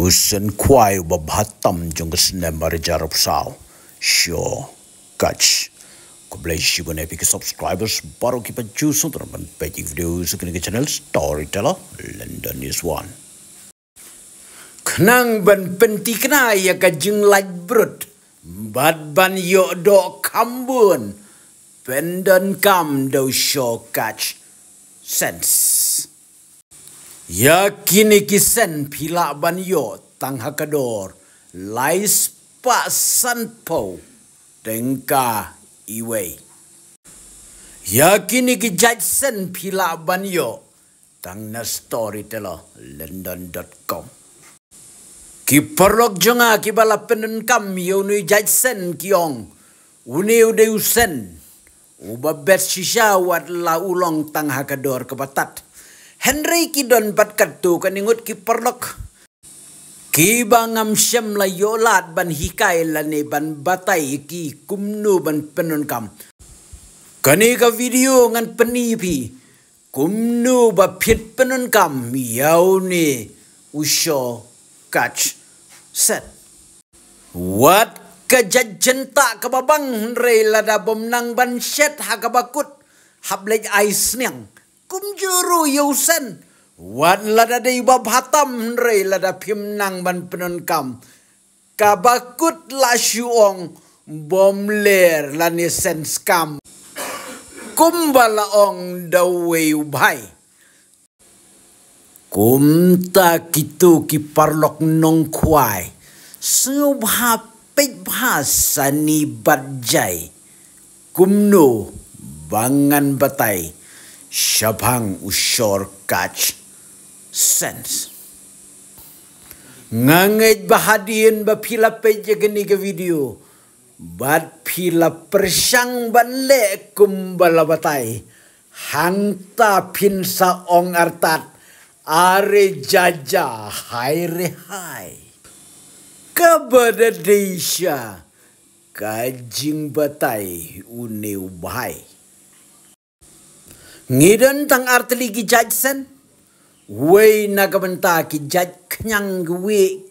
Usen kuai ba batam jong kesene marjar sao. Sure. Catch. Ko blai shi bone epic subscribers baru ki pa ju suntar ban page video su kini channel storyteller London is one. Kenang ban penti kena ya ka jing light brut. Bad ban yo do kambun. Pendan kam do show catch sense. Ya kini kisen ban yo tang hakador lais pa san po tengka iwe. Ya kini ki pila ban yo tang na storyteller london.com. Ki perlok jonga ki bala penen kam yo ni judsen kiong uni ude usen uba bet wat la ulong tang hakador kebatat. Henry kidon pat katu kaningut ki perlok. Ki bangam syam la yolat ban hikai la ne ban batai ki kumnu ban penun kam. Kani ka video ngan peni pi. Kumnu ba pit penun kam yau ni usho catch set. What ka jajenta ka babang re la da bom nang ban shet ha ka bakut hablej ais niang kum juru yusen wan lada de bab hatam re lada phim nang ban penon kam. Kabakut la shuong bom ler la ni sen skam kumbala ong dawe ubhai. Kumta kitu ki parlok nong kwai subha pej bhasani badjai kumno bangan batai Shabang usor catch sense. Ngangit bahadian ba pila peja gani ke video. Bat pila persyang ban le kumbala batai. Hangta pin sa ong artat. Are jaja hai re hai. Kabada. Kajing batai uneu bahai. Ngidon tang arteli ki judsen. Wei nagamenta ki judge kenyang gwe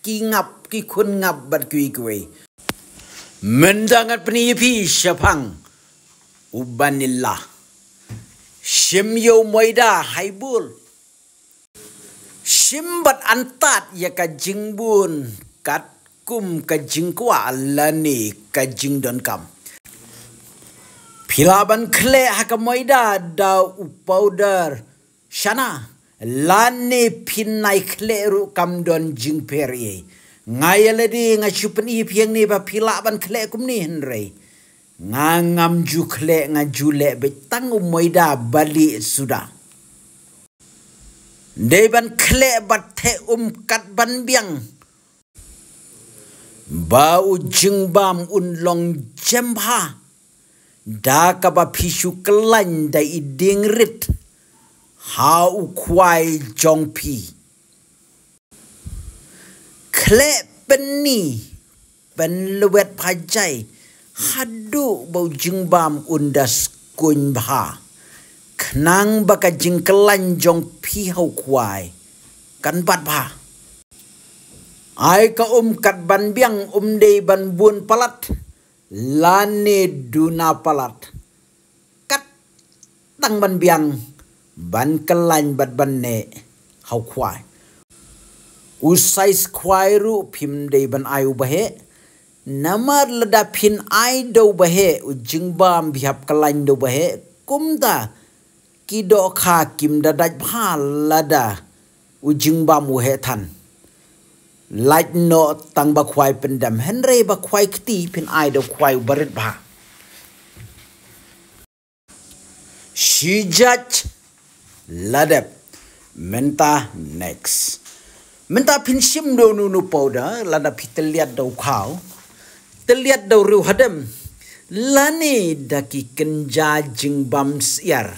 ki ngap ki kun ngap bat kui gwe. Mendangat penipi syapang. Ubanillah. Shim yo moida haibul. Shim bat antat ya ka jingbun kat kum ka jingkwa lani ka jingdon kam. Pilaban kle haka moida da powder shana. Lane pinai kle ru kam don jing peri ngaya ledi nga chupen i piang ni ba pilaban kle kum ni henre nga ngam ju kle nga ju le be tang moida bali suda. Deban kle bat te um kat ban biang. Bau jing bam un long jemba da ka ba phishu klan da i ding rit. Ha u kwai jong pi. Kle penni pen luwet phajai hadu bau jing bam undas kun bha khnang ba ka jing klan jong pi hau kwai kan bat bha ai ka um kat ban biang um dei ban bun palat lane duna palat. Kat tang ban biang ban kalain bat ban ne hau kwai usai kwai ru phim de ban ayu bahe namar lada phin ai do bahe ujing bam bihap kalain do bahe kumda ki do kha kim da daj bha lada ujing bam u he than like no tang ba kwai pendam henry ba kwai kti pin ai do kwai barit ba. She judge ladep. Menta next. Menta pin sim do nu nu powder lada piteliat do khau. Teliat do ru hadam lani daki kenja jing bam siar.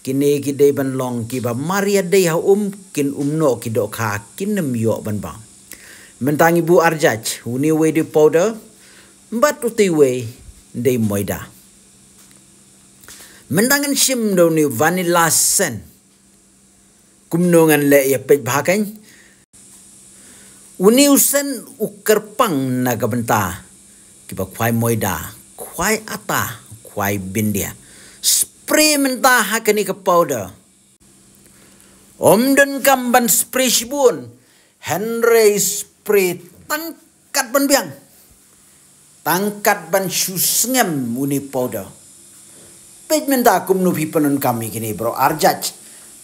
Kini ki ban long ki ba. Maria de ha um kin um no ki do kha kin yo ban bang mentang ibu arjaj uni we di powder mbat uti we de moida mendangan sim do ni vanilla sen kumnongan le ya pe bhakan Uni usen ukerpang naga benta. Kiba kwai moida, kwai ata, kwai bindia. Spray menta hakani ke powder. Om dan kamban spray sibun. Henry spray tangkat ban biang. Tangkat ban susngem uni powder. Pej menta akum nu pipanon kami kini bro arjaj.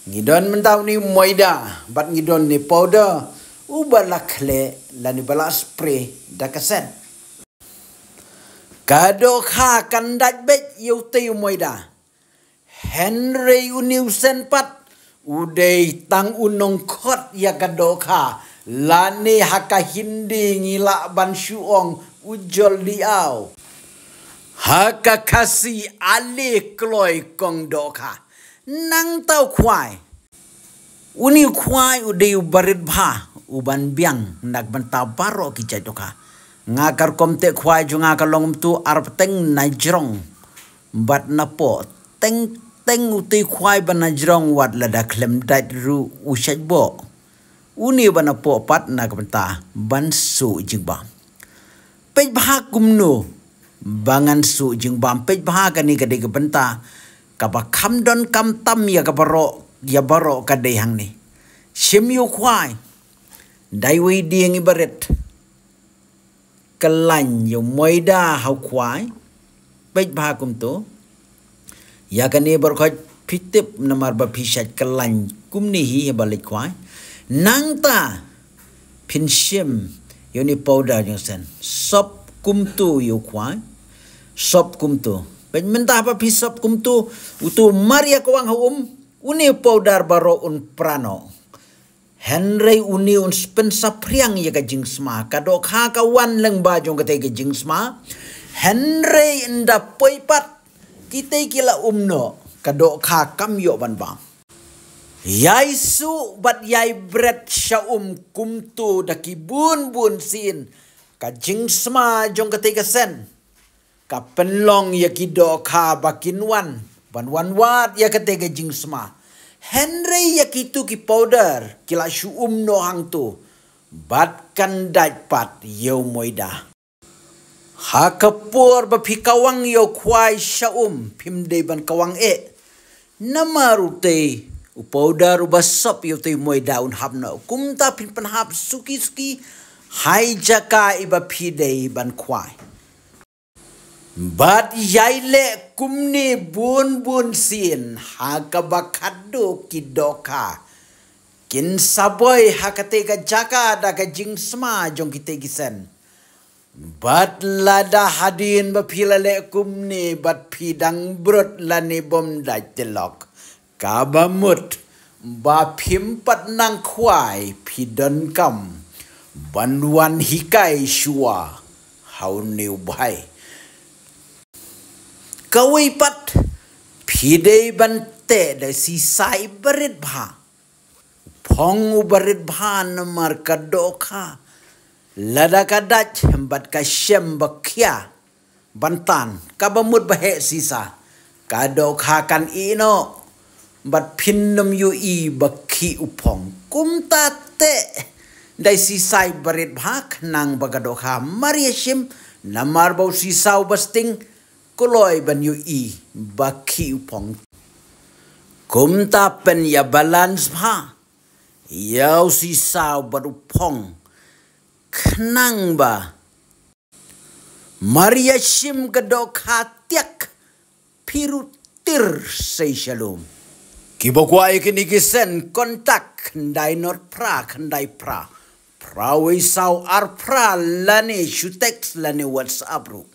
Ngidon menta uni moida. Bat ngidon ni powder ubala kle lani bala spray da kasen kado kha kandat bet yu te yu moida henry uniu sen pat udei tang unong khot ya kado kha lani haka hindi ngila ban shuong ujol diau haka kasi ali kloi kong do kha nang tau kwai uni kwai udei barit bha uban biang nak benta baro ki toka ngakar komte khwai junga ka long tu arp teng na jrong bat na po teng teng uti khwai ban na jrong wat la da klem dat ru u shat bo uni ban na po pat na ka benta ban su jing ba pe bha kum no bangan su jing ba pe bha ka ni ka de ka ka ba kham don kam tam ya ka baro ya baro ka de hang ni. Shim yu khwai dai wi dieng ibaret kelan yo moida hau kwai pej ba kum to ya kan ni ber khoj pitip namar ba pishat kelan kum ni hi balik kwai nang ta shim yo ni powder yo sen sop kum tu yo kwai sop kum tu. Pej menta apa pisop kum tu? Utu maria kwang hum uni powder baro un prano. Henry uni un spensa priang ya ka jing sma ka do kha ka wan leng ba jong ka te ka jing sma Henry inda poi pat kita kila umno ka do kha kam yo ban ba Yai su bat yai bread sha um kum tu da ki bun bun sin. Ka jing sma jong ka te ka sen. Ka penlong ya ki do kha ba kin wan. Ban wan wat ya ka te ka jing sma Henry ya kitu ki powder kila shu um no hang tu. Bat kan dai pat yo moida. Ha kapur ba phi kawang yo khwai sha um phim de ban kawang e. Namaru te u powder u basop yo te moida un hab no kum ta phin pan suki suki hai jaka iba phi de ban khwai Bat yaile kumni bun bun sin haka bakado kidoka. Kin saboy hakate ka jaka da jing sma jong kite gisen. Bat lada hadin ba pilale kumni bat pidang brut lani bom da telok. กาบมุดบาพิมปัดนางควายพิดันกำบันวันฮิกายชัวเฮาเนิวบายกาวิปัดพิดบันเตะได้สีสายบริดบาพองอุบริดบานมารกดโดคาลดากดัดจบัดกาเชมบักยาบันตันกาบมุดบะเฮซีซากาดโดคากันอีโน Bha bha bat pinnam yu i bakhi upong. Kumta te. Dai si sai berit bha nang bagadoka mariashim namar bau si sau basting koloi ban yu i ba ki upong. Kum ta pen ya balance pha yau si sao ba upong. Khnang ba. Maria shim ka do kha tiak. Piru tir sei shalom ni ki sen kontak ndai not pra khandai pra. Pra we sao ar pra lani shutex lani whatsapp ru.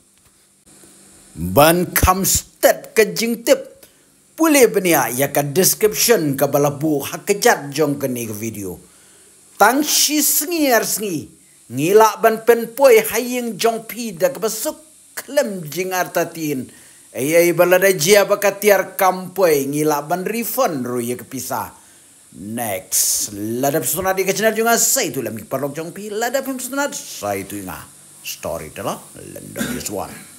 Ban kam stat ka jing tip. Pule benia ya ka description ka balabu hakajat jong ka ni video. Tang shi sngi ar sngi ngila ban pen haying jong pi da ka basuk klem jing ar ay ay balada jia ba ka tiar kampoi. Ngila ban refund ru ka pisa next. Ladap sunat di channel junga sai tu lam ki parlok jong pi. Ladap sunat sai tu nga story telah lendong one